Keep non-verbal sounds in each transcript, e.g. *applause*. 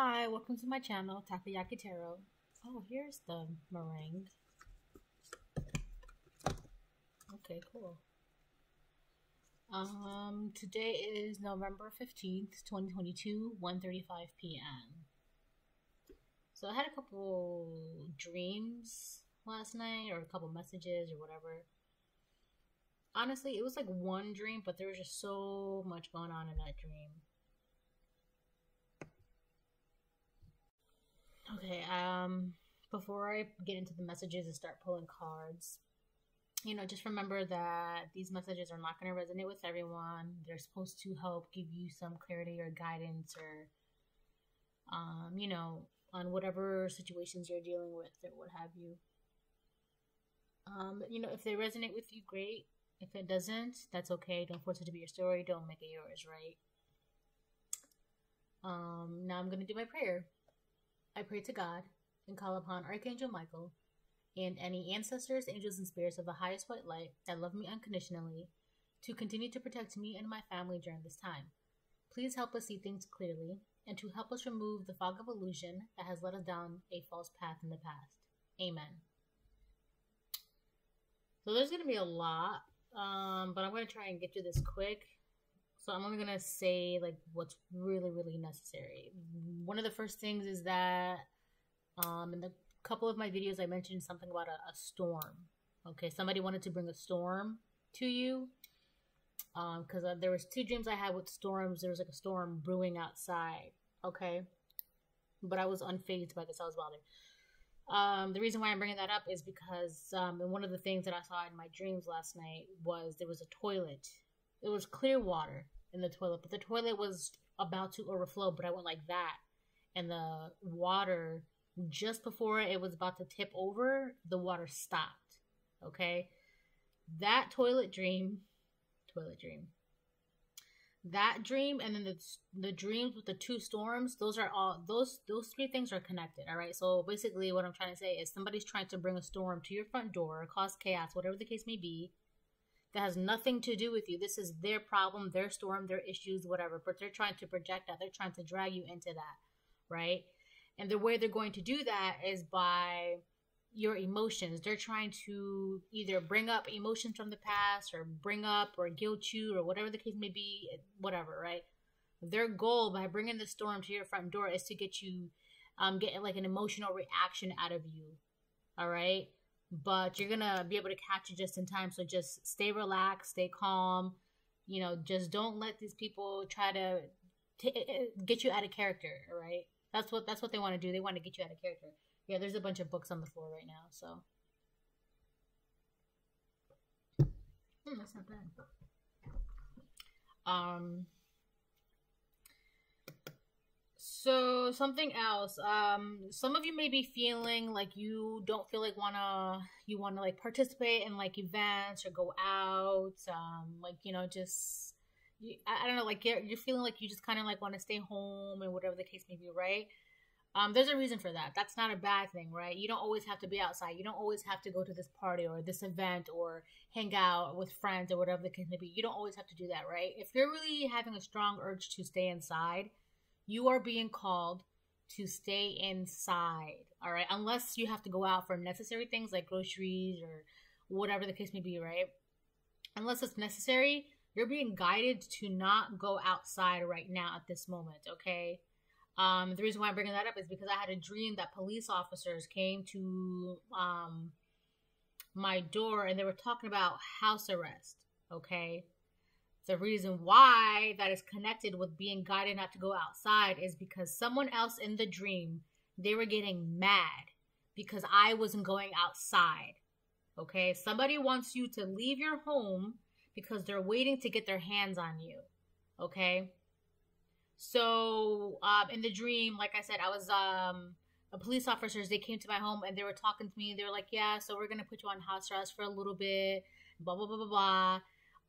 Hi, welcome to my channel, Takoyaki Tarot. Oh, here's the meringue. Okay, cool. Um, today is November 15th, 2022, 1.35 p.m. So I had a couple dreams last night, or a couple messages, or whatever. Honestly, it was like one dream, but there was just so much going on in that dream. Okay, um, before I get into the messages and start pulling cards, you know, just remember that these messages are not going to resonate with everyone. They're supposed to help give you some clarity or guidance or, um, you know, on whatever situations you're dealing with or what have you. Um, you know, if they resonate with you, great. If it doesn't, that's okay. Don't force it to be your story. Don't make it yours, right? Um, now I'm going to do my prayer. I pray to God and call upon Archangel Michael and any ancestors, angels, and spirits of the highest white light that love me unconditionally to continue to protect me and my family during this time. Please help us see things clearly and to help us remove the fog of illusion that has led us down a false path in the past. Amen. So there's going to be a lot, um, but I'm going to try and get through this quick. So I'm only to say like what's really, really necessary. One of the first things is that um, in the couple of my videos, I mentioned something about a, a storm. Okay, somebody wanted to bring a storm to you because um, uh, there was two dreams I had with storms. There was like a storm brewing outside. Okay, but I was unfazed by this. I was bothered. Um, the reason why I'm bringing that up is because um, one of the things that I saw in my dreams last night was there was a toilet. It was clear water in the toilet, but the toilet was about to overflow. But I went like that, and the water just before it was about to tip over, the water stopped. Okay, that toilet dream, toilet dream that dream and then the the dreams with the two storms those are all those those three things are connected all right so basically what i'm trying to say is somebody's trying to bring a storm to your front door cause chaos whatever the case may be that has nothing to do with you this is their problem their storm their issues whatever but they're trying to project that they're trying to drag you into that right and the way they're going to do that is by your emotions. They're trying to either bring up emotions from the past or bring up or guilt you or whatever the case may be, whatever, right? Their goal by bringing the storm to your front door is to get you, um, get like an emotional reaction out of you, all right? But you're gonna be able to catch it just in time. So just stay relaxed, stay calm. You know, just don't let these people try to t- eh, eh, get you out of character, Right? That's what that's what they want to do. They want to get you out of character. Yeah, there's a bunch of books on the floor right now, so. Hmm, that's not bad. Um. So something else. Um, some of you may be feeling like you don't feel like wanna you wanna like participate in like events or go out. Um, like you know just you, I, I don't know like you're, you're feeling like you just kind of like want to stay home and whatever the case may be, right? Um, there's a reason for that. That's not a bad thing, right? You don't always have to be outside. You don't always have to go to this party or this event or hang out with friends or whatever the case may be. You don't always have to do that, right? If you're really having a strong urge to stay inside, you are being called to stay inside, all right? Unless you have to go out for necessary things like groceries or whatever the case may be, right? Unless it's necessary, you're being guided to not go outside right now at this moment, okay? Um, the reason why I'm bringing that up is because I had a dream that police officers came to um, my door and they were talking about house arrest. Okay. The reason why that is connected with being guided not to go outside is because someone else in the dream, they were getting mad because I wasn't going outside. Okay. Somebody wants you to leave your home because they're waiting to get their hands on you. Okay. So um, in the dream, like I said, I was um, a police officers. They came to my home and they were talking to me. They were like, "Yeah, so we're gonna put you on house arrest for a little bit." Blah blah blah blah blah.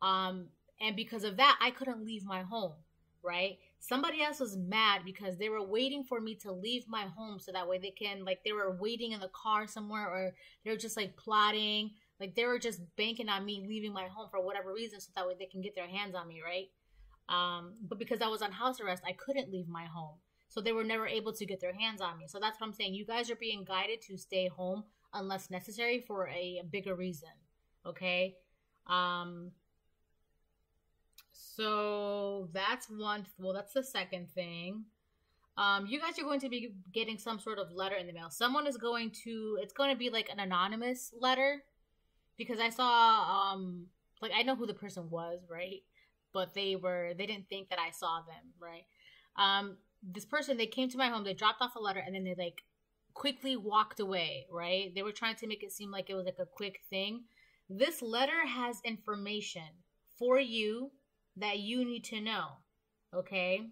Um, and because of that, I couldn't leave my home. Right? Somebody else was mad because they were waiting for me to leave my home so that way they can like they were waiting in the car somewhere or they were just like plotting like they were just banking on me leaving my home for whatever reason so that way they can get their hands on me right um, but because I was on house arrest, I couldn't leave my home. So they were never able to get their hands on me. So that's what I'm saying. You guys are being guided to stay home unless necessary for a, a bigger reason. Okay? Um so that's one well that's the second thing. Um, you guys are going to be getting some sort of letter in the mail. Someone is going to, it's going to be like an anonymous letter because I saw, um, like I know who the person was, right? But they were, they didn't think that I saw them, right? Um, this person, they came to my home, they dropped off a letter, and then they like quickly walked away, right? They were trying to make it seem like it was like a quick thing. This letter has information for you that you need to know, okay?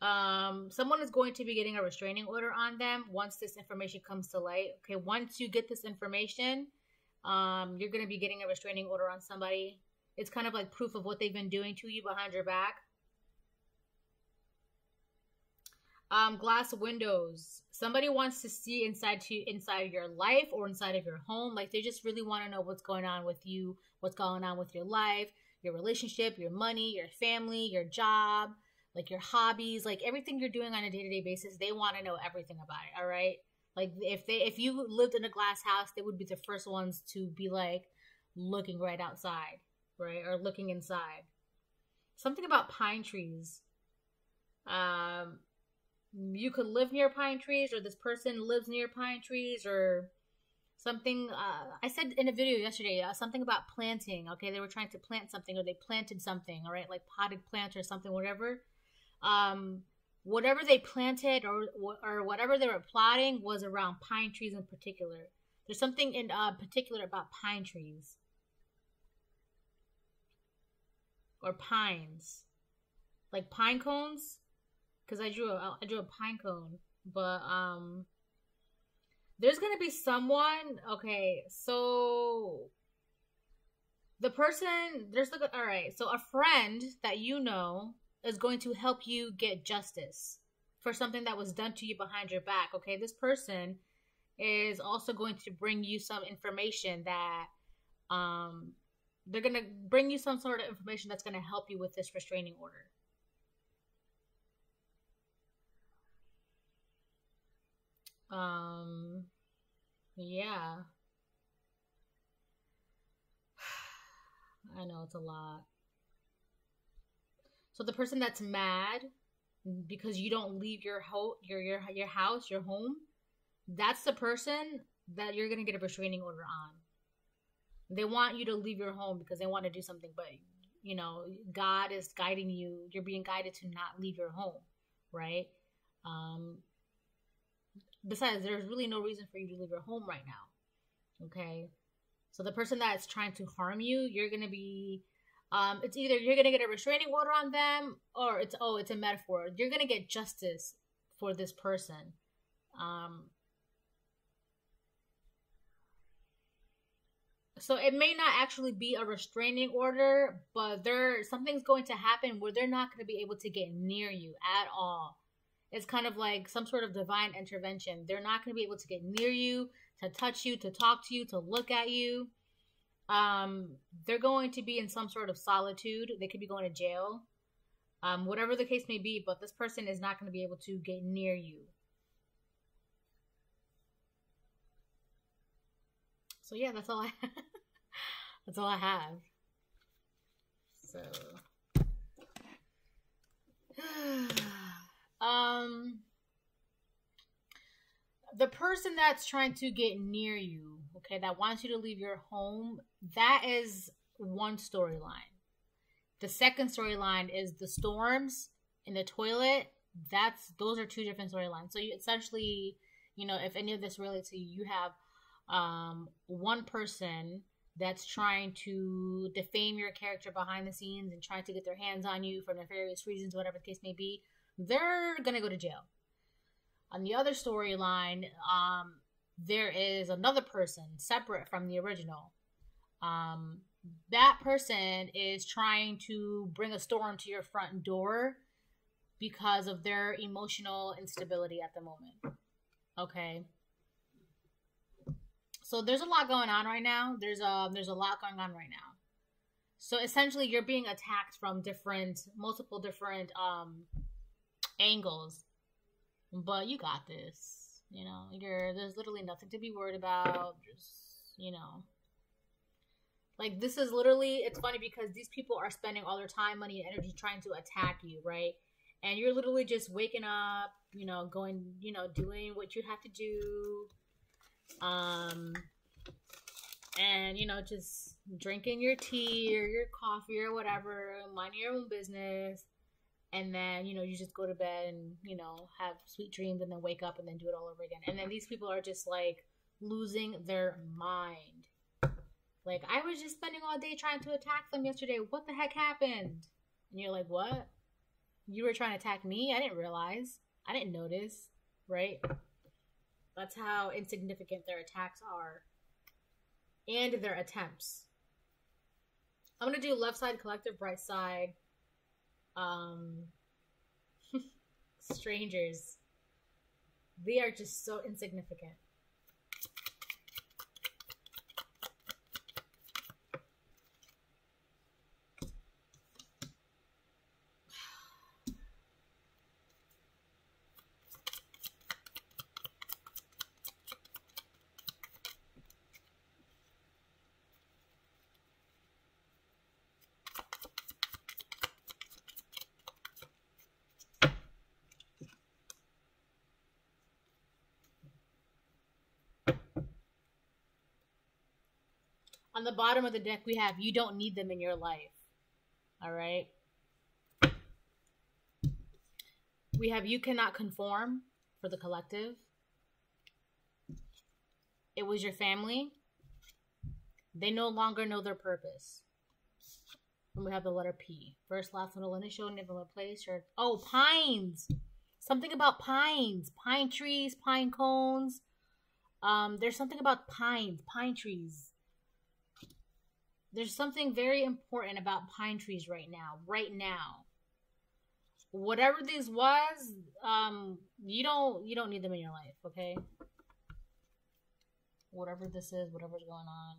um, someone is going to be getting a restraining order on them once this information comes to light. Okay, once you get this information, um, you're going to be getting a restraining order on somebody. It's kind of like proof of what they've been doing to you behind your back. Um, glass windows. Somebody wants to see inside to inside your life or inside of your home. Like they just really want to know what's going on with you, what's going on with your life, your relationship, your money, your family, your job like your hobbies, like everything you're doing on a day to day basis, they want to know everything about it. All right. Like if they if you lived in a glass house, they would be the first ones to be like looking right outside, right, or looking inside. Something about pine trees. Um, you could live near pine trees, or this person lives near pine trees, or something. Uh, I said in a video yesterday uh, something about planting. Okay, they were trying to plant something, or they planted something. All right, like potted plant or something, whatever um, whatever they planted or or whatever they were plotting was around pine trees in particular. There's something in uh, particular about pine trees or pines, like pine cones. Because I drew a I drew a pine cone, but um, there's gonna be someone. Okay, so the person there's like all right, so a friend that you know is going to help you get justice for something that was done to you behind your back. Okay, this person is also going to bring you some information that um they're going to bring you some sort of information that's going to help you with this restraining order. Um yeah. *sighs* I know it's a lot. So the person that's mad because you don't leave your ho- your your your house, your home, that's the person that you're gonna get a restraining order on. They want you to leave your home because they want to do something, but you know, God is guiding you. You're being guided to not leave your home, right? Um, besides, there's really no reason for you to leave your home right now. Okay, so the person that's trying to harm you, you're gonna be um, it's either you're gonna get a restraining order on them, or it's oh, it's a metaphor. You're gonna get justice for this person. Um, so it may not actually be a restraining order, but there something's going to happen where they're not going to be able to get near you at all. It's kind of like some sort of divine intervention. They're not going to be able to get near you, to touch you, to talk to you, to look at you um, they're going to be in some sort of solitude. They could be going to jail, um, whatever the case may be. But this person is not going to be able to get near you. So yeah, that's all I. have. *laughs* that's all I have. So. *sighs* *sighs* um the person that's trying to get near you, okay, that wants you to leave your home, that is one storyline. The second storyline is the storms in the toilet. That's those are two different storylines. So you essentially, you know, if any of this relates to you, you have um, one person that's trying to defame your character behind the scenes and trying to get their hands on you for nefarious reasons, whatever the case may be. They're gonna go to jail on the other storyline, um, there is another person separate from the original. Um, that person is trying to bring a storm to your front door because of their emotional instability at the moment. Okay. So there's a lot going on right now. There's a there's a lot going on right now. So essentially, you're being attacked from different, multiple different um, angles. But you got this. You know, you're there's literally nothing to be worried about. Just you know. Like this is literally it's funny because these people are spending all their time, money, and energy trying to attack you, right? And you're literally just waking up, you know, going, you know, doing what you have to do. Um and you know, just drinking your tea or your coffee or whatever, minding your own business and then you know you just go to bed and you know have sweet dreams and then wake up and then do it all over again. And then these people are just like losing their mind. Like i was just spending all day trying to attack them yesterday. What the heck happened? And you're like what? You were trying to attack me? I didn't realize. I didn't notice. Right? That's how insignificant their attacks are and their attempts. I'm gonna do left side collective right side um *laughs* strangers. They are just so insignificant bottom of the deck, we have you don't need them in your life. All right. We have you cannot conform for the collective. It was your family. They no longer know their purpose. And we have the letter P. First, last, initial, name of a place. Or, oh, pines. Something about pines. Pine trees, pine cones. Um, there's something about pines, pine trees there's something very important about pine trees right now. Right now. Whatever this was, um, you don't you don't need them in your life, okay? Whatever this is, whatever's going on.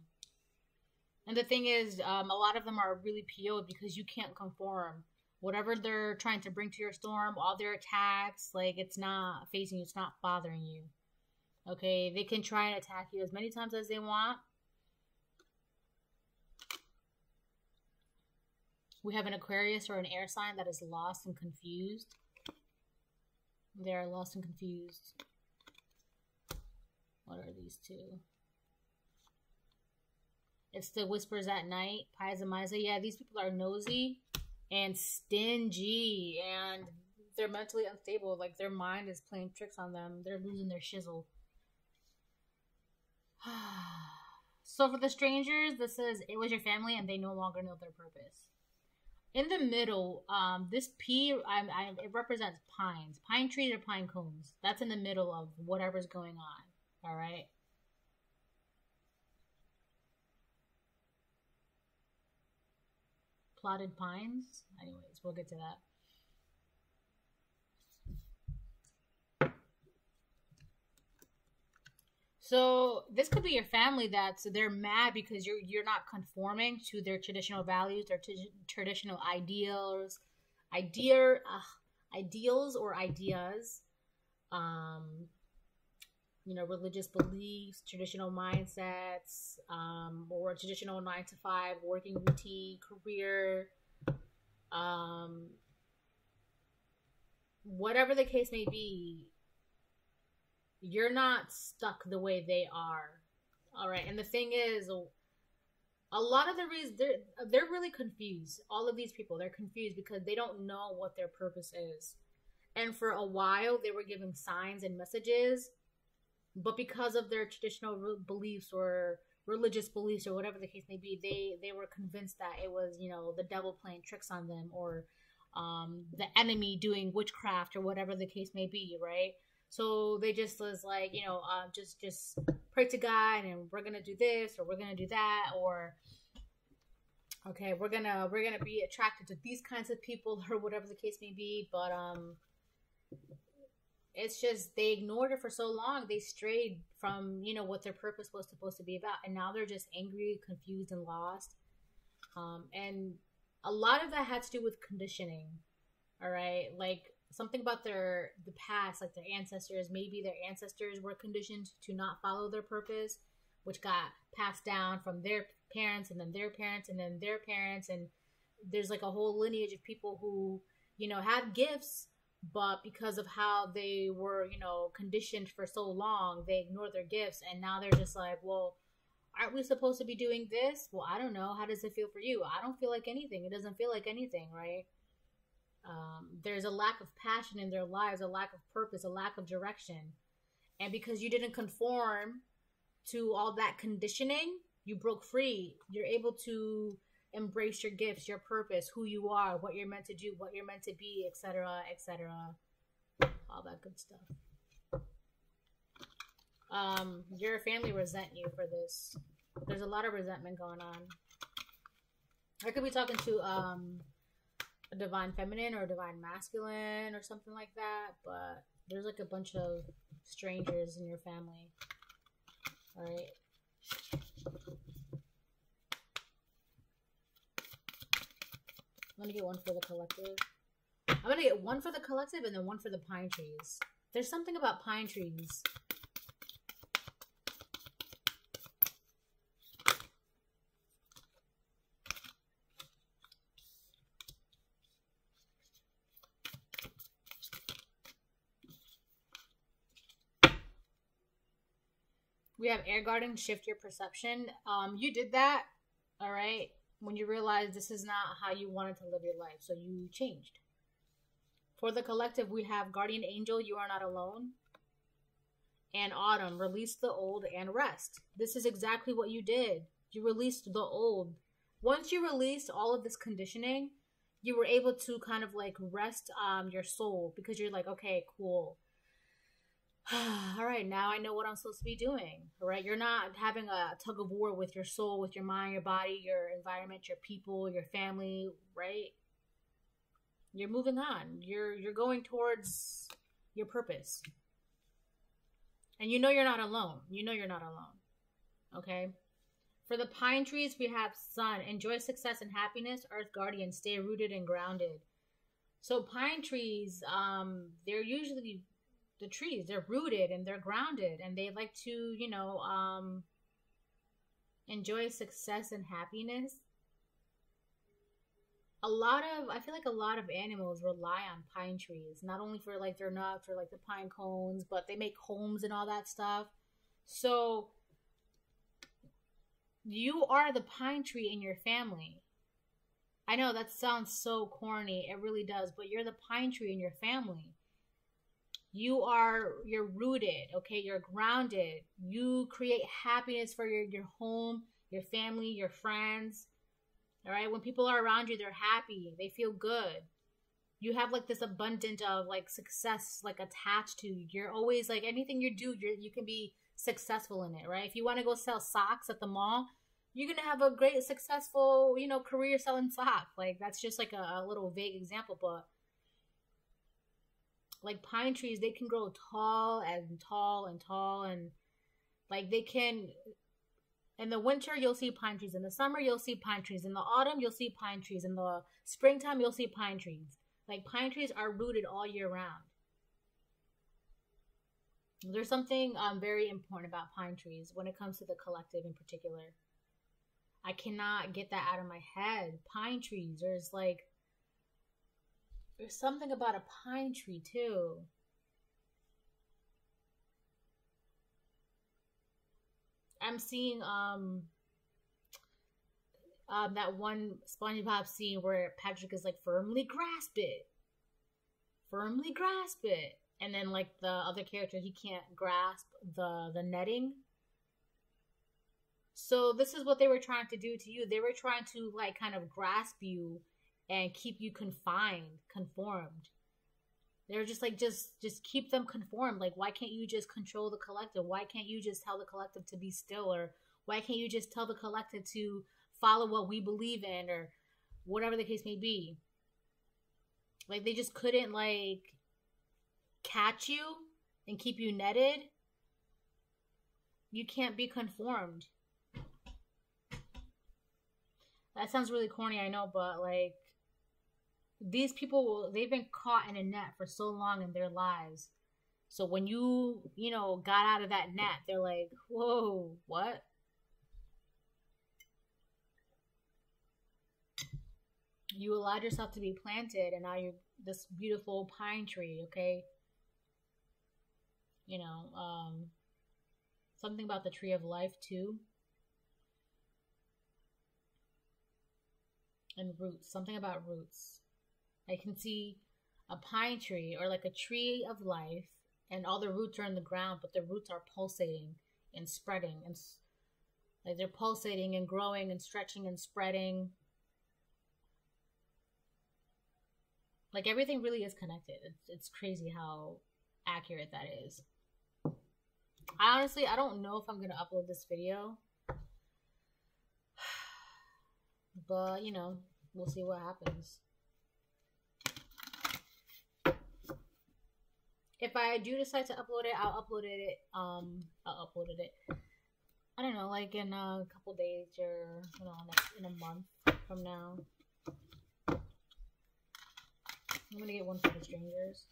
And the thing is, um, a lot of them are really PO'd because you can't conform. Whatever they're trying to bring to your storm, all their attacks, like it's not facing you, it's not bothering you. Okay, they can try and attack you as many times as they want We have an Aquarius or an air sign that is lost and confused. They are lost and confused. What are these two? It's the whispers at night. Pies and Misa. Yeah, these people are nosy and stingy and they're mentally unstable. Like their mind is playing tricks on them. They're losing their shizzle. *sighs* so for the strangers, this says it was your family and they no longer know their purpose in the middle, um, this P, I, I, it represents pines, pine trees or pine cones. That's in the middle of whatever's going on. All right. Plotted pines. Anyways, we'll get to that. So this could be your family that's they're mad because you're you're not conforming to their traditional values, their t- traditional ideals, idea, ideals or ideas, um, you know, religious beliefs, traditional mindsets, um, or traditional nine to five working routine, career, um, whatever the case may be you're not stuck the way they are. All right. And the thing is, a lot of the reasons they're they're really confused. All of these people, they're confused because they don't know what their purpose is. And for a while, they were giving signs and messages, but because of their traditional beliefs or religious beliefs or whatever the case may be, they they were convinced that it was you know the devil playing tricks on them or um, the enemy doing witchcraft or whatever the case may be, right? So they just was like, you know, um, just just pray to God, and we're gonna do this, or we're gonna do that, or okay, we're gonna we're gonna be attracted to these kinds of people, *laughs* or whatever the case may be. But um, it's just they ignored it for so long. They strayed from you know what their purpose was supposed to be about, and now they're just angry, confused, and lost. Um, and a lot of that had to do with conditioning. All right, like something about their the past, like their ancestors. Maybe their ancestors were conditioned to not follow their purpose, which got passed down from their parents and then their parents and then their parents. And there's like a whole lineage of people who you know have gifts but because of how they were you know conditioned for so long they ignore their gifts. And now they're just like well aren't we supposed to be doing this? Well i don't know. How does it feel for you? I don't feel like anything. It doesn't feel like anything right um, there's a lack of passion in their lives a lack of purpose a lack of direction. And because you didn't conform to all that conditioning you broke free. You're able to embrace your gifts your purpose who you are what you're meant to do what you're meant to be etc etc all that good stuff. Um your family resent you for this. There's a lot of resentment going on. I could be talking to um divine feminine or divine masculine or something like that but there's like a bunch of strangers in your family all right I'm gonna get one for the collective. I'm gonna get one for the collective and then one for the pine trees. There's something about pine trees. Have air guardian shift your perception. Um, you did that, all right when you realize this is not how you wanted to live your life. So you changed. For the collective, we have Guardian Angel, You Are Not Alone. And Autumn, Release the Old and Rest. This is exactly what you did. You released the old. Once you released all of this conditioning, you were able to kind of like rest um, your soul because you're like, okay, cool *sighs* all right, now I know what I'm supposed to be doing. Right, you're not having a tug of war with your soul, with your mind, your body, your environment, your people, your family, right? You're moving on. You're you're going towards your purpose. And you know you're not alone. You know you're not alone. Okay? For the pine trees, we have sun. Enjoy success and happiness. Earth guardian. Stay rooted and grounded. So pine trees, um, they're usually the trees. They're rooted and they're grounded and they like to, you know, um, enjoy success and happiness. A lot of, I feel like a lot of animals rely on pine trees, not only for like their nuts or like the pine cones, but they make homes and all that stuff. So, you are the pine tree in your family. I know that sounds so corny, it really does, but you're the pine tree in your family you are you're rooted okay? You're grounded. You create happiness for your your home your family your friends all right? When people are around you they're happy. They feel good. You have like this abundant of like success like attached to you. You're always like anything you do you you can be successful in it right? If you want to go sell socks at the mall you're gonna have a great successful you know career selling socks like that's just like a, a little vague example but like pine trees they can grow tall and tall and tall and like they can in the winter you'll see pine trees. In the summer you'll see pine trees. In the autumn you'll see pine trees. In the springtime you'll see pine trees. Like pine trees are rooted all year round. There's something um, very important about pine trees when it comes to the collective in particular. I cannot get that out of my head. Pine trees there's like there's something about a pine tree too. I'm seeing um um that one SpongeBob scene where Patrick is like firmly grasp it. Firmly grasp it. And then like the other character he can't grasp the the netting. So this is what they were trying to do to you. They were trying to like kind of grasp you and keep you confined, conformed. They're just like just just keep them conformed. Like why can't you just control the collective? Why can't you just tell the collective to be still or why can't you just tell the collective to follow what we believe in or whatever the case may be? Like they just couldn't like catch you and keep you netted. You can't be conformed. That sounds really corny, I know, but like these people they've been caught in a net for so long in their lives. So when you, you know, got out of that net, they're like, "Whoa, what?" You allowed yourself to be planted, and now you're this beautiful pine tree. Okay, you know, um, something about the tree of life too. And roots, something about roots. I can see a pine tree or like a tree of life, and all the roots are in the ground, but the roots are pulsating and spreading, and like they're pulsating and growing and stretching and spreading. Like everything really is connected. It's, it's crazy how accurate that is. I honestly, I don't know if I'm gonna upload this video, *sighs* but you know, we'll see what happens. If I do decide to upload it, I'll upload it. Um, I'll upload it. I don't know, like in a couple days or you know, in a month from now. I'm gonna get one for the strangers.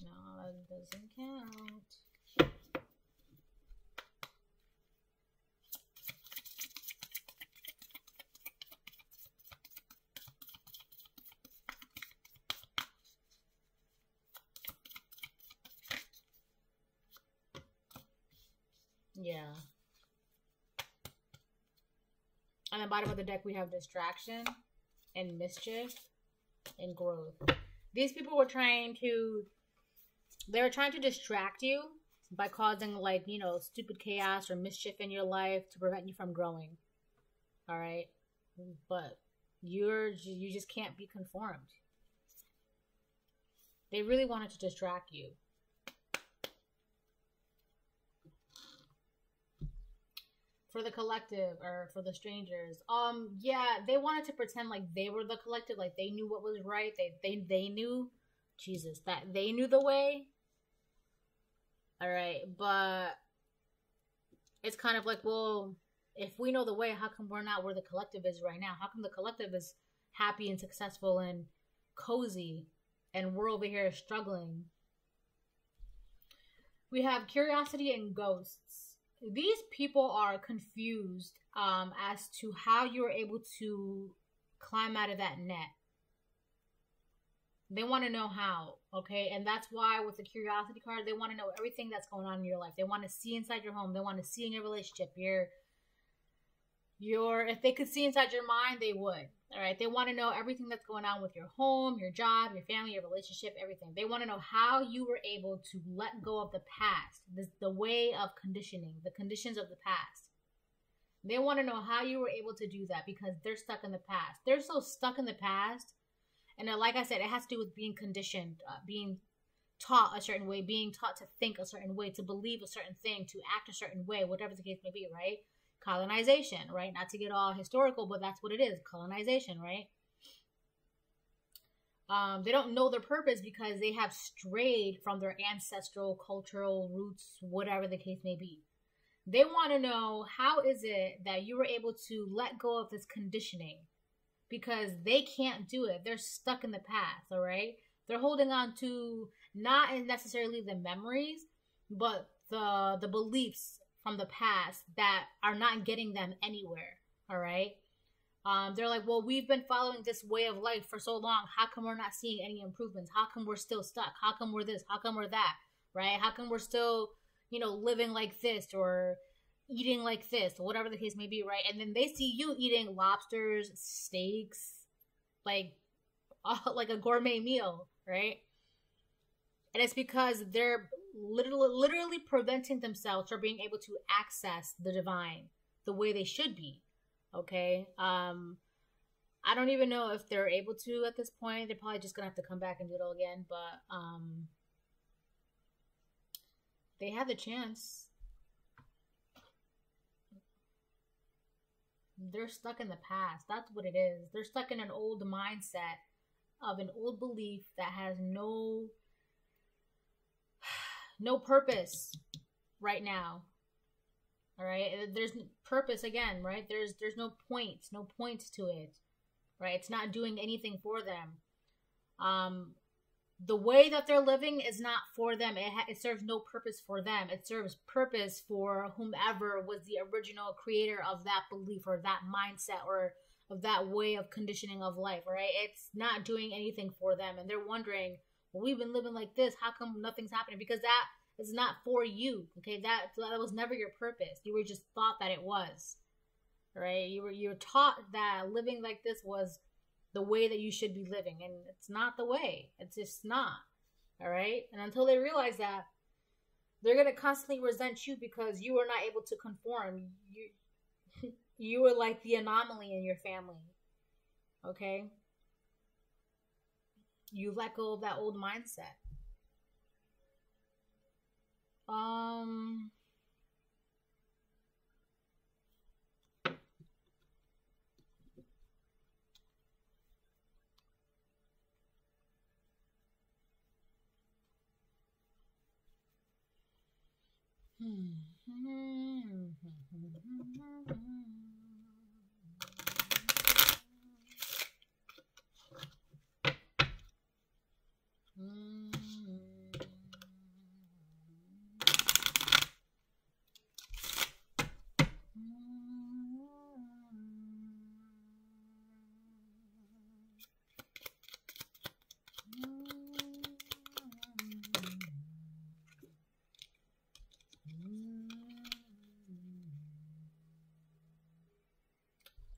No, that doesn't count. Yeah. On the bottom of the deck, we have distraction and mischief and growth. These people were trying to, they were trying to distract you by causing like you know stupid chaos or mischief in your life to prevent you from growing. All right? But you're you just can't be conformed. They really wanted to distract you for the collective or for the strangers um yeah they wanted to pretend like they were the collective like they knew what was right they they they knew jesus that they knew the way all right, but it's kind of like, well, if we know the way, how come we're not where the collective is right now? How come the collective is happy and successful and cozy and we're over here struggling? We have curiosity and ghosts. These people are confused um, as to how you were able to climb out of that net. They want to know how, okay? And that's why with the curiosity card, they want to know everything that's going on in your life. They want to see inside your home. They want to see in your relationship. Your your if they could see inside your mind, they would. All right? They want to know everything that's going on with your home, your job, your family, your relationship, everything. They want to know how you were able to let go of the past, the, the way of conditioning, the conditions of the past. They want to know how you were able to do that because they're stuck in the past. They're so stuck in the past and uh, like I said, it has to do with being conditioned, uh, being taught a certain way, being taught to think a certain way, to believe a certain thing, to act a certain way, whatever the case may be, right? Colonization, right? Not to get all historical, but that's what it is colonization, right? Um, they don't know their purpose because they have strayed from their ancestral cultural roots, whatever the case may be. They want to know how is it that you were able to let go of this conditioning because they can't do it. They're stuck in the past, all right? They're holding on to not necessarily the memories, but the the beliefs from the past that are not getting them anywhere, all right? Um, they're like, well, we've been following this way of life for so long. How come we're not seeing any improvements? How come we're still stuck? How come we're this? How come we're that? Right? How come we're still, you know, living like this or eating like this, or whatever the case may be, right? And then they see you eating lobsters, steaks, like *laughs* like a gourmet meal, right? And it's because they're literally literally preventing themselves from being able to access the divine the way they should be. Okay? Um I don't even know if they're able to at this point. They're probably just gonna have to come back and do it all again, but um they have the chance they're stuck in the past. That's what it is. They're stuck in an old mindset of an old belief that has no no purpose right now. All right? There's purpose again, right? There's there's no point, no point to it. right? It's not doing anything for them. Um, the way that they're living is not for them. It, ha- it serves no purpose for them. It serves purpose for whomever was the original creator of that belief or that mindset or of that way of conditioning of life, right? It's not doing anything for them. And they're wondering, we've been living like this. How come nothing's happening? Because that is not for you. Okay. That, that was never your purpose. You were just thought that it was, right? You were, you were taught that living like this was the way that you should be living. And it's not the way. It's just not. All right. And until they realize that, they're going to constantly resent you because you were not able to conform. You, *laughs* you were like the anomaly in your family. Okay. You let go of that old mindset. Um,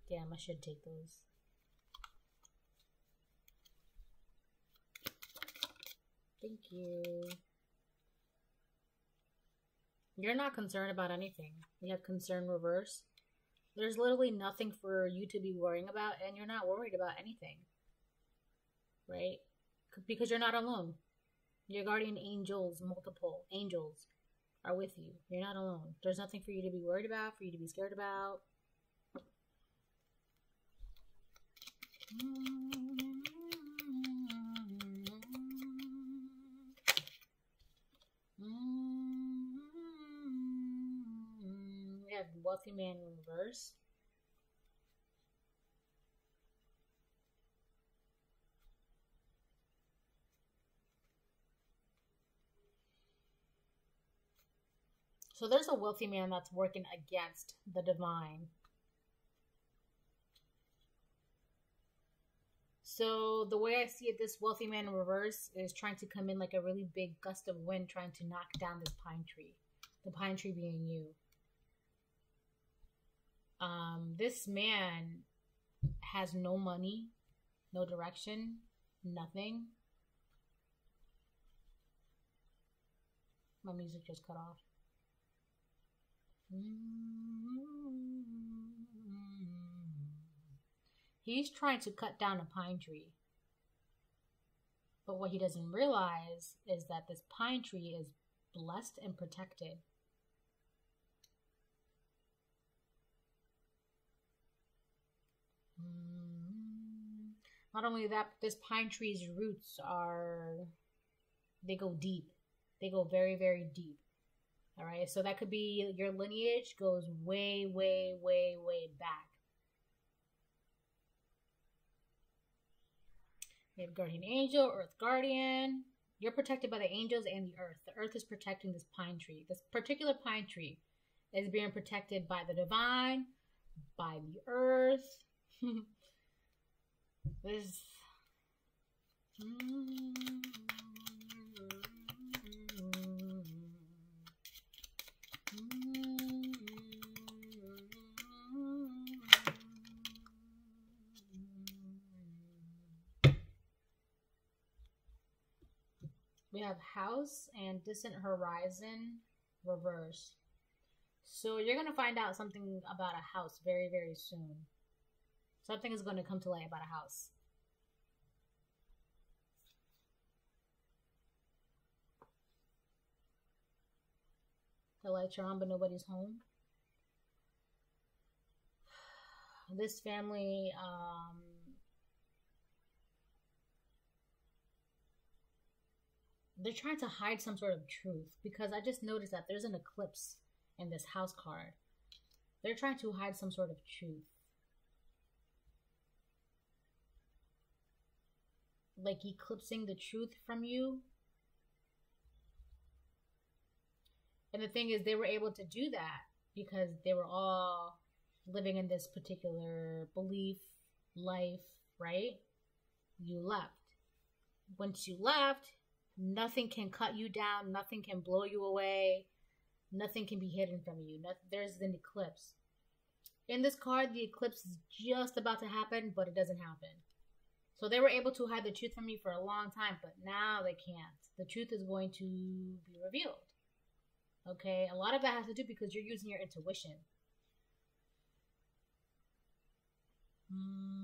Damn, I should take those. Thank you. You're not concerned about anything. You have concern reverse. There's literally nothing for you to be worrying about, and you're not worried about anything. Right? Because you're not alone. Your guardian angels, multiple angels, are with you. You're not alone. There's nothing for you to be worried about, for you to be scared about. Mm-hmm. We have wealthy man in reverse. So there's a wealthy man that's working against the divine. So the way I see it, this wealthy man in reverse is trying to come in like a really big gust of wind, trying to knock down this pine tree. The pine tree being you. Um, this man has no money, no direction, nothing. My music just cut off. Mm-hmm. He's trying to cut down a pine tree. But what he doesn't realize is that this pine tree is blessed and protected. Mm-hmm. Not only that, this pine tree's roots are, they go deep. They go very, very deep. All right. So that could be your lineage goes way, way, way, way back. We have guardian angel, earth guardian. You're protected by the angels and the earth. The earth is protecting this pine tree. This particular pine tree is being protected by the divine, by the earth. *laughs* this. Mm-hmm. Have house and distant horizon reverse. So you're going to find out something about a house very, very soon. Something is going to come to light about a house. The lights are on, but nobody's home. *sighs* This family um, they're trying to hide some sort of truth because I just noticed that there's an eclipse in this house card. They're trying to hide some sort of truth. like eclipsing the truth from you. And the thing is, they were able to do that because they were all living in this particular belief, life, right? You left. Once you left, nothing can cut you down, nothing can blow you away, nothing can be hidden from you. There's an eclipse. In this card, the eclipse is just about to happen, but it doesn't happen. So they were able to hide the truth from me for a long time, but now they can't. The truth is going to be revealed. Okay, a lot of that has to do because you're using your intuition. Hmm.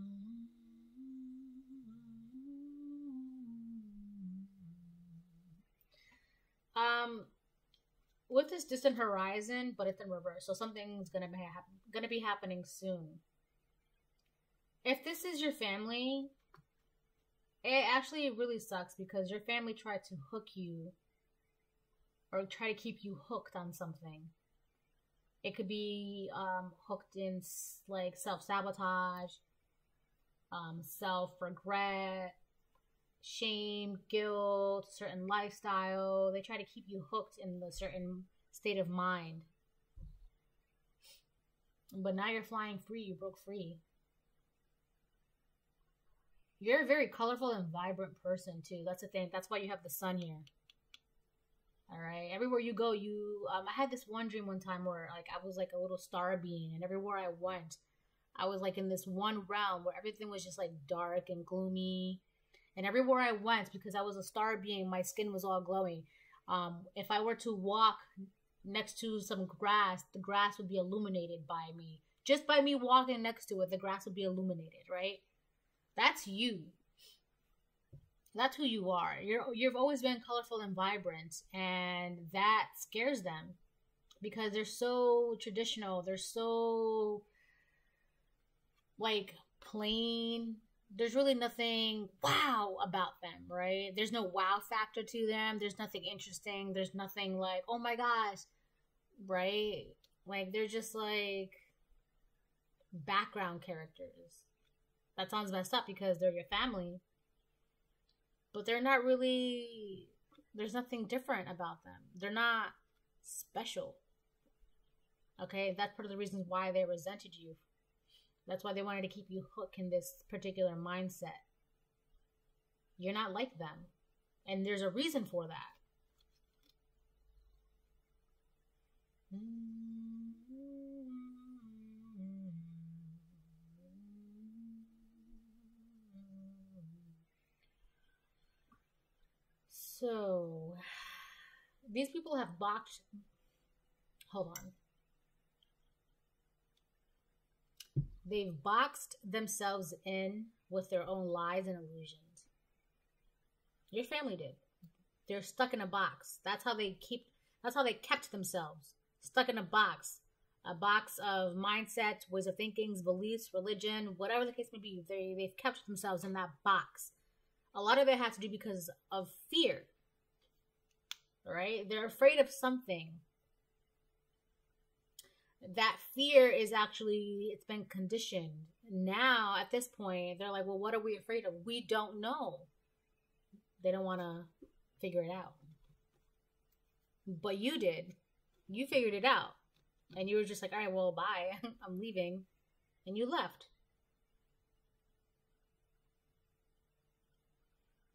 Um, with this distant horizon, but it's in reverse, so something's gonna be gonna be happening soon. If this is your family, it actually really sucks because your family tried to hook you or try to keep you hooked on something. It could be um, hooked in like self sabotage, um, self regret, shame, guilt, certain lifestyle. They try to keep you hooked in a certain state of mind. But now you're flying free, you broke free. You're a very colorful and vibrant person too. That's the thing. That's why you have the sun here. All right. Everywhere you go, you. Um, I had this one dream one time where like I was like a little star being, and everywhere I went, I was like in this one realm where everything was just like dark and gloomy. And everywhere I went, because I was a star being, my skin was all glowing. Um, if I were to walk next to some grass, the grass would be illuminated by me. Just by me walking next to it, the grass would be illuminated, right? That's you. That's who you are. You're you've always been colorful and vibrant, and that scares them because they're so traditional. They're so like plain. There's really nothing wow about them, right? There's no wow factor to them. There's nothing interesting. There's nothing like, oh my gosh, right? Like they're just like background characters. That sounds messed up because they're your family. But they're not really there's nothing different about them. They're not special. Okay, that's part of the reasons why they resented you. That's why they wanted to keep you hooked in this particular mindset. You're not like them. And there's a reason for that. So, these people have boxed. Hold on. They've boxed themselves in with their own lies and illusions. Your family did. They're stuck in a box. That's how they keep. That's how they kept themselves stuck in a box. A box of mindsets, ways of thinkings, beliefs, religion, whatever the case may be. They they've kept themselves in that box. A lot of it has to do because of fear right? They're afraid of something. That fear is actually, it's been conditioned. Now, at this point, they're like, well, what are we afraid of? We don't know. They don't want to figure it out. But you did. You figured it out. And you were just like, all right, well, bye. *laughs* I'm leaving. And you left.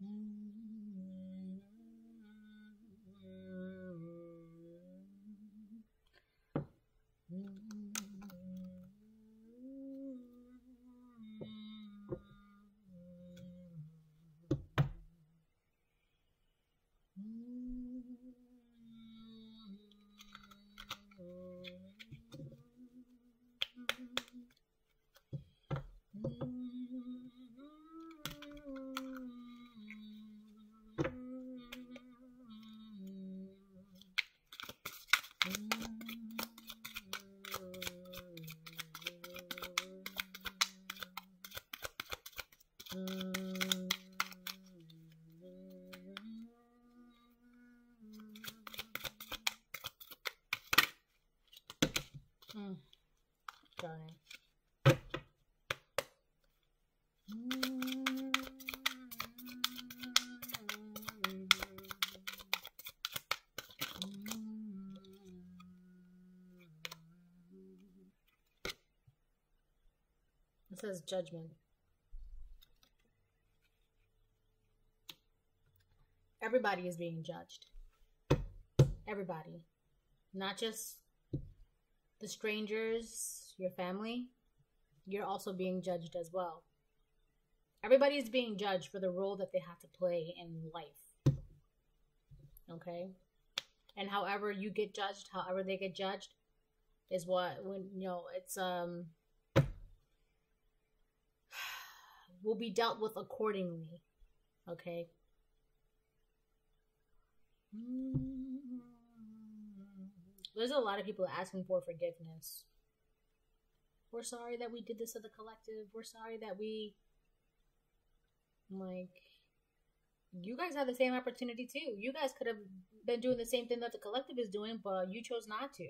Mm. It says judgment. Everybody is being judged. Everybody. Not just the strangers, your family. You're also being judged as well. Everybody is being judged for the role that they have to play in life. Okay? And however you get judged, however they get judged, is what when you know it's um will be dealt with accordingly. Okay. There's a lot of people asking for forgiveness. We're sorry that we did this to the collective. We're sorry that we like you guys have the same opportunity too. You guys could have been doing the same thing that the collective is doing, but you chose not to.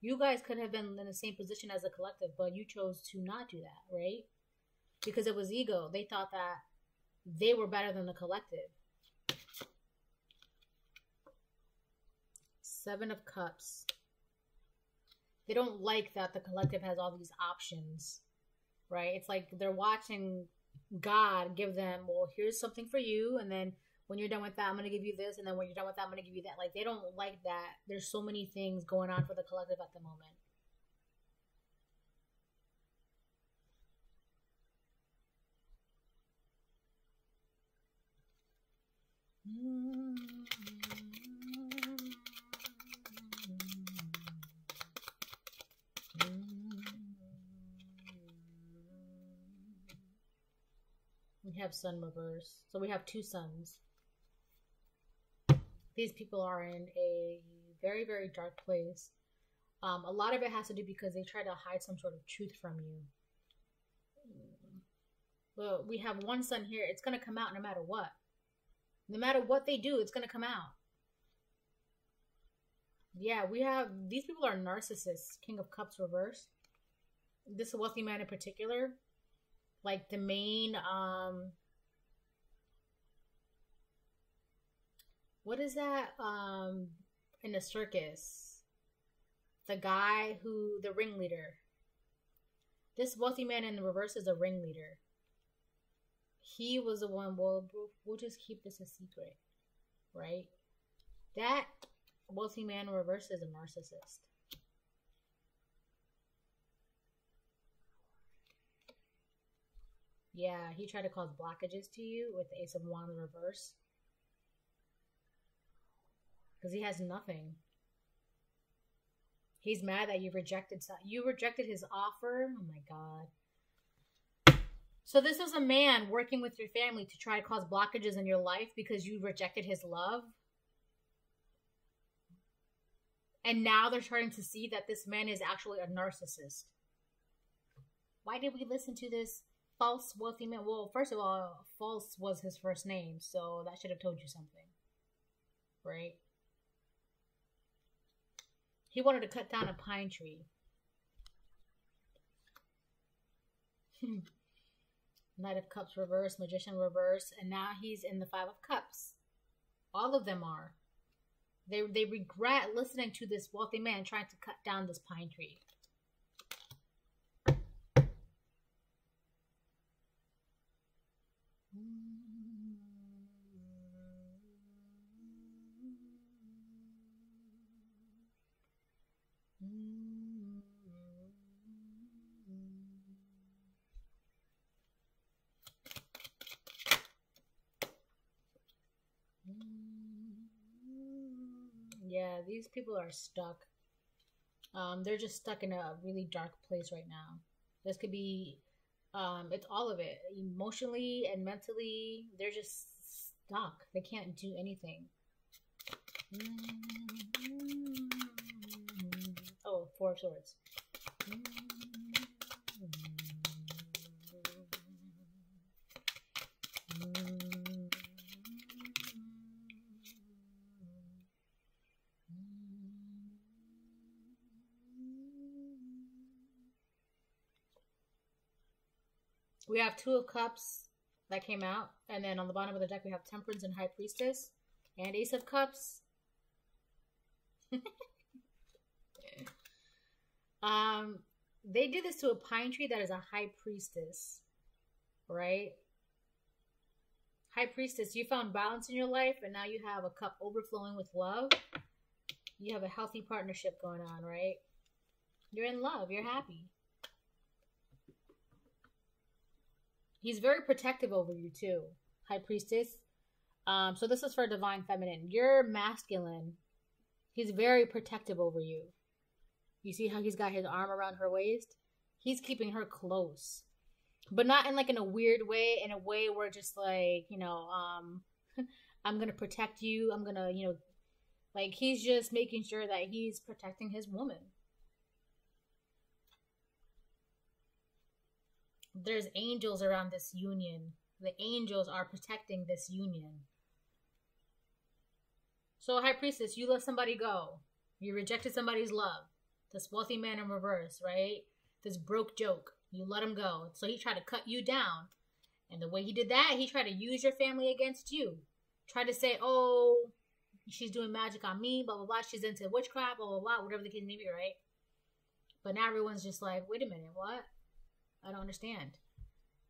You guys could have been in the same position as the collective, but you chose to not do that, right? Because it was ego. They thought that they were better than the collective. Seven of Cups. They don't like that the collective has all these options, right? It's like they're watching God give them, well, here's something for you, and then when you're done with that, I'm gonna give you this, and then when you're done with that, I'm gonna give you that. Like they don't like that. There's so many things going on for the collective at the moment. We have sun reverse. So we have two suns. These people are in a very, very dark place. Um, a lot of it has to do because they try to hide some sort of truth from you. Well, we have one sun here. It's going to come out no matter what. No matter what they do, it's going to come out. Yeah, we have these people are narcissists. King of Cups reverse. This wealthy man in particular, like the main um what is that um in the circus? The guy who the ringleader. This wealthy man in the reverse is a ringleader. He was the one. Well, we'll just keep this a secret, right? That wealthy man reverse is a narcissist. Yeah, he tried to cause blockages to you with the Ace of Wands reverse. Because he has nothing. He's mad that you rejected you rejected his offer. Oh my god. So this is a man working with your family to try to cause blockages in your life because you rejected his love. And now they're starting to see that this man is actually a narcissist. Why did we listen to this false wealthy man? Well, first of all, false was his first name, so that should have told you something. Right? He wanted to cut down a pine tree. Hmm. Knight of Cups reverse, Magician reverse, and now he's in the Five of Cups. All of them are. They they regret listening to this wealthy man trying to cut down this pine tree. Yeah, these people are stuck. Um, they're just stuck in a really dark place right now. This could be, um, it's all of it. Emotionally and mentally, they're just stuck. They can't do anything. Oh, Four of Swords. Two of Cups that came out, and then on the bottom of the deck we have Temperance and High Priestess, and Ace of Cups. *laughs* um, they did this to a pine tree that is a high priestess, right? High priestess, you found balance in your life and now you have a cup overflowing with love. You have a healthy partnership going on, right? You're in love, you're happy. He's very protective over you too, High Priestess. Um, so this is for Divine Feminine. You're masculine. He's very protective over you. You see how he's got his arm around her waist? He's keeping her close. But not in like in a weird way, in a way where just like, you know, um *laughs* I'm gonna protect you, I'm gonna, you know, like he's just making sure that he's protecting his woman. There's angels around this union. The angels are protecting this union. So, High Priestess, you let somebody go. You rejected somebody's love. This wealthy man in reverse, right? This broke joke. You let him go. So he tried to cut you down. And the way he did that, he tried to use your family against you. Tried to say, oh, she's doing magic on me, blah, blah, blah. She's into witchcraft, blah, blah, blah, whatever the case may be, right? But now everyone's just like, wait a minute, what? I don't understand.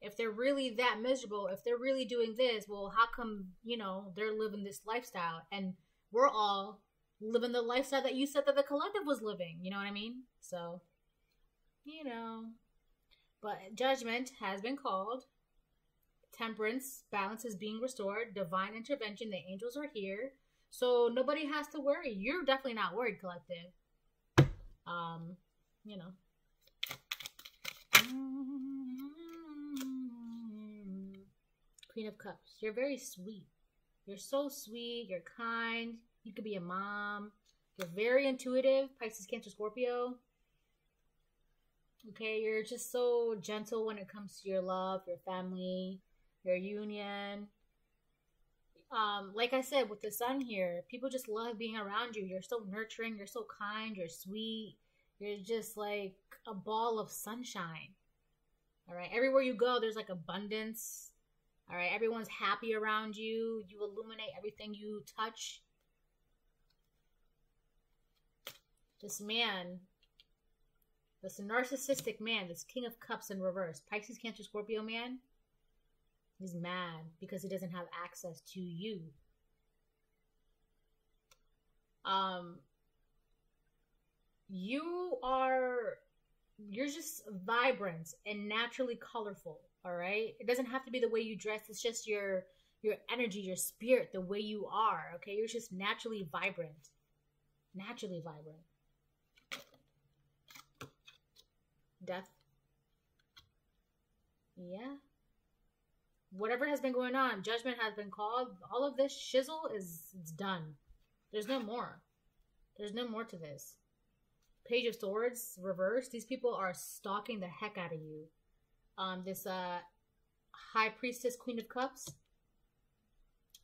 If they're really that miserable, if they're really doing this, well, how come, you know, they're living this lifestyle and we're all living the lifestyle that you said that the collective was living. You know what I mean? So, you know. But judgment has been called. Temperance, balance is being restored. Divine intervention, the angels are here. So nobody has to worry. You're definitely not worried, collective. Um, you know. Queen of Cups. You're very sweet. You're so sweet. You're kind. You could be a mom. You're very intuitive. Pisces, Cancer, Scorpio. Okay, you're just so gentle when it comes to your love, your family, your union. Um, like I said, with the sun here, people just love being around you. You're so nurturing, you're so kind, you're sweet. You're just like a ball of sunshine. All right, everywhere you go, there's like abundance. All right, everyone's happy around you. You illuminate everything you touch. This man, this narcissistic man, this King of Cups in reverse, Pisces, Cancer, Scorpio man, he's mad because he doesn't have access to you. Um, you are, you're just vibrant and naturally colorful. All right, it doesn't have to be the way you dress. It's just your your energy, your spirit, the way you are. Okay, you're just naturally vibrant, naturally vibrant. death. Yeah. Whatever has been going on, judgment has been called. All of this shizzle is it's done. There's no more. There's no more to this. Page of Swords, reverse. These people are stalking the heck out of you. Um, this uh, High Priestess, Queen of Cups.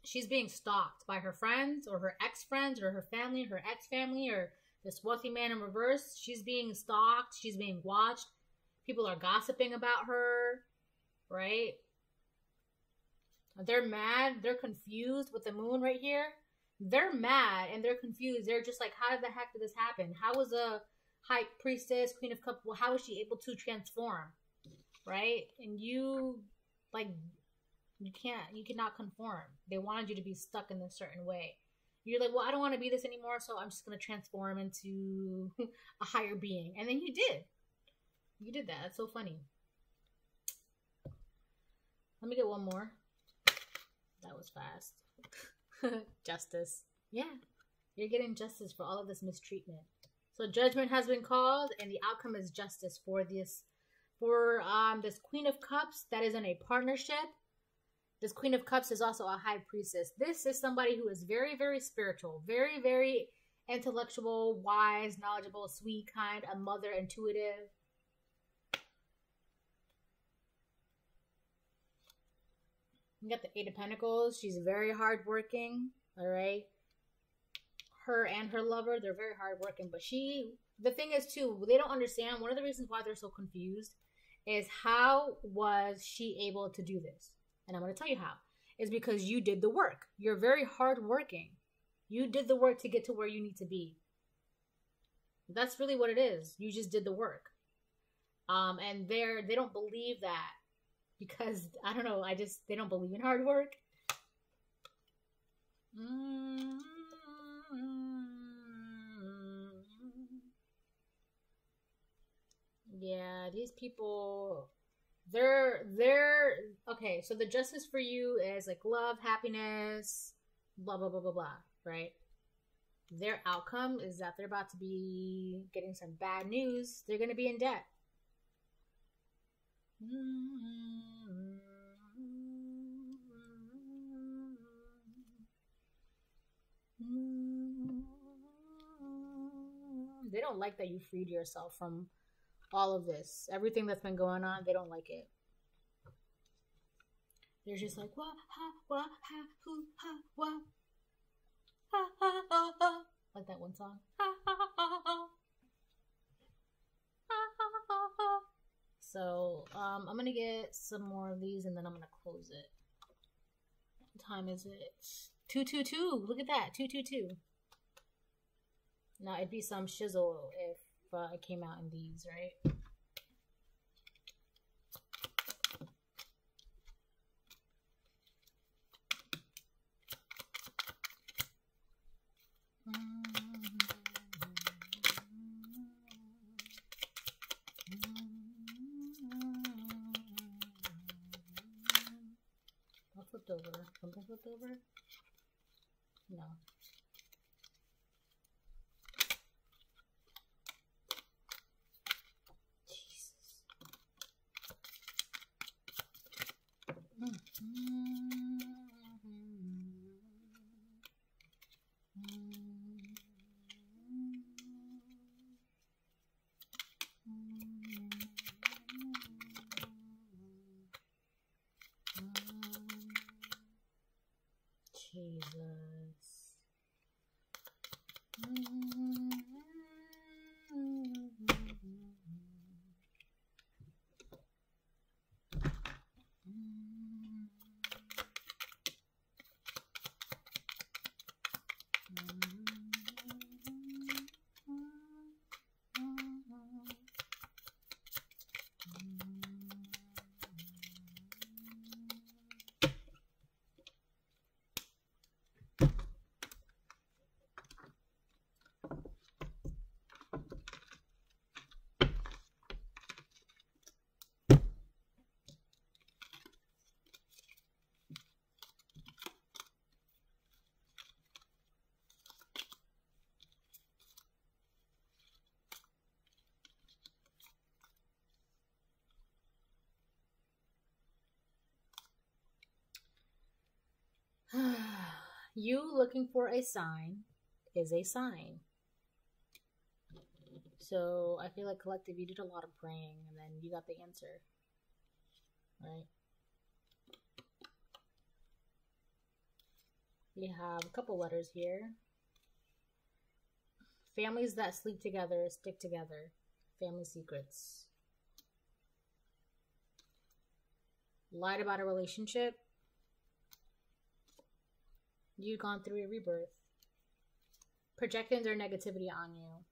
She's being stalked by her friends or her ex friends or her family, her ex family, or this wealthy man in reverse. She's being stalked. She's being watched. People are gossiping about her, right? They're mad. They're confused with the moon right here. They're mad and they're confused. They're just like, how did the heck did this happen? How was a high priestess, queen of cups, well, how was she able to transform? Right? And you, like, you can't, you cannot conform. They wanted you to be stuck in a certain way. You're like, well, I don't want to be this anymore, so I'm just going to transform into *laughs* a higher being. And then you did. You did that. That's so funny. Let me get one more. That was fast. *laughs* justice. Yeah. You're getting justice for all of this mistreatment. So judgment has been called and the outcome is justice for this for um this Queen of Cups that is in a partnership. This Queen of Cups is also a high priestess. This is somebody who is very, very spiritual, very, very intellectual, wise, knowledgeable, sweet, kind, a mother, intuitive. You got the Eight of Pentacles. She's very hardworking. All right. Her and her lover, they're very hardworking. But she, the thing is, too, they don't understand. One of the reasons why they're so confused is how was she able to do this? And I'm going to tell you how. Is because you did the work. You're very hardworking. You did the work to get to where you need to be. That's really what it is. You just did the work. Um, and they're they don't believe that because I don't know. I just they don't believe in hard work. Mm-hmm. Yeah, these people they're they're okay, so the justice for you is like love, happiness, blah blah blah blah blah, right? Their outcome is that they're about to be getting some bad news. They're gonna be in debt. They don't like that you freed yourself from all of this, everything that's been going on, they don't like it. They're just like wah ha wah ha hoo ha wah ha ha ha ha like that one song. Ha ha ha ha ha. So um, I'm gonna get some more of these and then I'm gonna close it. What time is it? Two two two. Look at that. Two two two. Now it'd be some shizzle if uh, it came out in these, right? What flipped over? Something flipped over? No. Jesus. You looking for a sign is a sign. So I feel like collective, you did a lot of praying and then you got the answer. Right? We have a couple letters here. Families that sleep together stick together. Family secrets. Lied about a relationship You've gone through a rebirth. Projecting their negativity on you.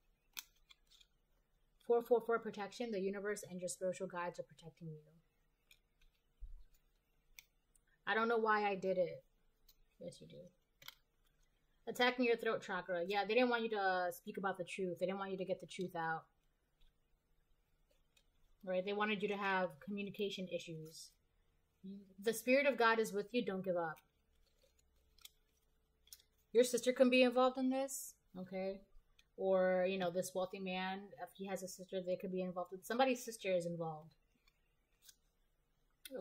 444 protection. The universe and your spiritual guides are protecting you. I don't know why I did it. Yes, you do. Attacking your throat chakra. Yeah, they didn't want you to uh, speak about the truth. They didn't want you to get the truth out. Right? They wanted you to have communication issues. The spirit of God is with you. Don't give up your sister can be involved in this, okay? Or, you know, this wealthy man, if he has a sister, they could be involved with somebody's sister is involved.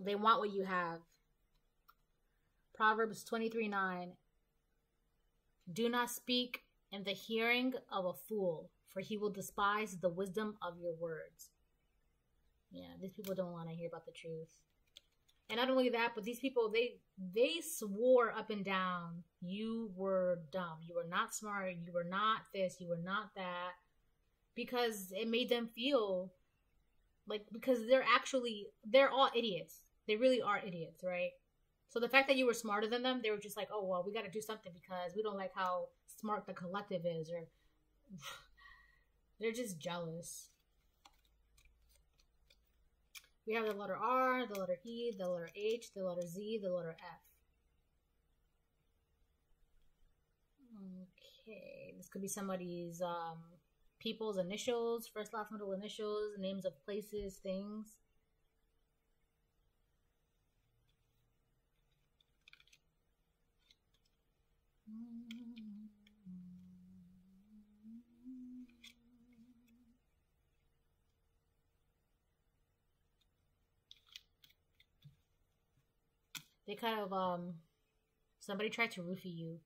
They want what you have. Proverbs 23 9. Do not speak in the hearing of a fool, for he will despise the wisdom of your words. Yeah, these people don't want to hear about the truth. And not only that, but these people they they swore up and down you were dumb. You were not smart. You were not this. You were not that. Because it made them feel like because they're actually they're all idiots. They really are idiots, right? So the fact that you were smarter than them, they were just like, "Oh, well, we got to do something because we don't like how smart the collective is," or *sighs* they're just jealous. We have the letter R, the letter E, the letter H, the letter Z, the letter F. Okay, this could be somebody's um, people's initials, first, last, middle initials, names of places, things. They kind of um somebody tried to roofie you.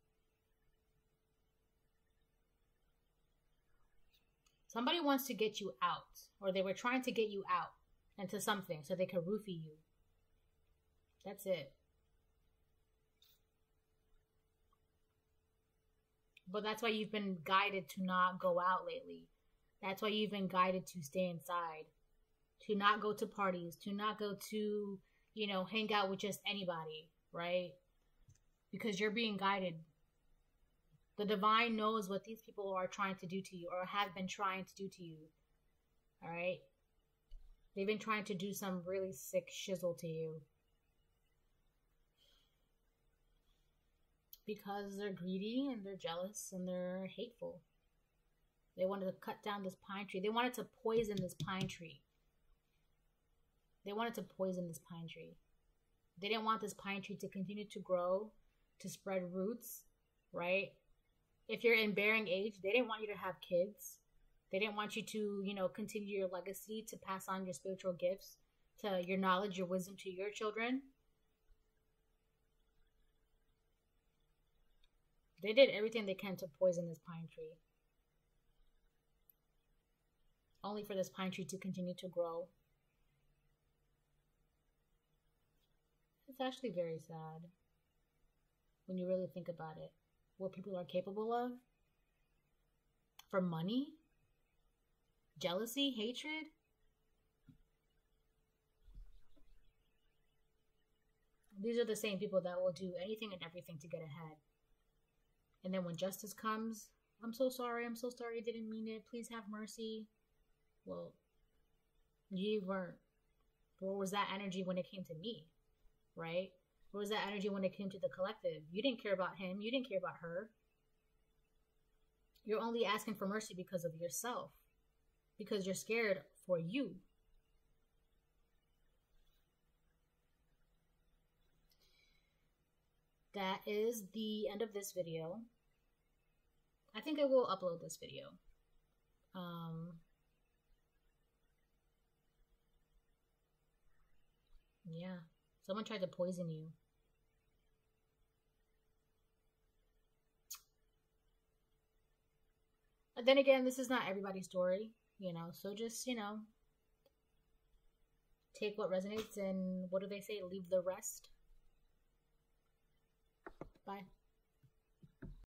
Somebody wants to get you out, or they were trying to get you out into something so they could roofie you. That's it. But that's why you've been guided to not go out lately. That's why you've been guided to stay inside, to not go to parties, to not go to, you know, hang out with just anybody, right? Because you're being guided. The divine knows what these people are trying to do to you or have been trying to do to you. All right? They've been trying to do some really sick shizzle to you. because they're greedy and they're jealous and they're hateful. They wanted to cut down this pine tree. They wanted to poison this pine tree. They wanted to poison this pine tree. They didn't want this pine tree to continue to grow, to spread roots, right? If you're in bearing age, they didn't want you to have kids. They didn't want you to, you know, continue your legacy, to pass on your spiritual gifts, to your knowledge, your wisdom to your children. They did everything they can to poison this pine tree. Only for this pine tree to continue to grow. It's actually very sad when you really think about it. What people are capable of for money, jealousy, hatred. These are the same people that will do anything and everything to get ahead. And then when justice comes, I'm so sorry, I'm so sorry, I didn't mean it. Please have mercy. Well, you weren't. Where was that energy when it came to me? Right? Where was that energy when it came to the collective? You didn't care about him, you didn't care about her. You're only asking for mercy because of yourself, because you're scared for you. That is the end of this video. I think I will upload this video. Um, yeah, someone tried to poison you. But then again, this is not everybody's story, you know, so just, you know, take what resonates and what do they say? Leave the rest. Bye.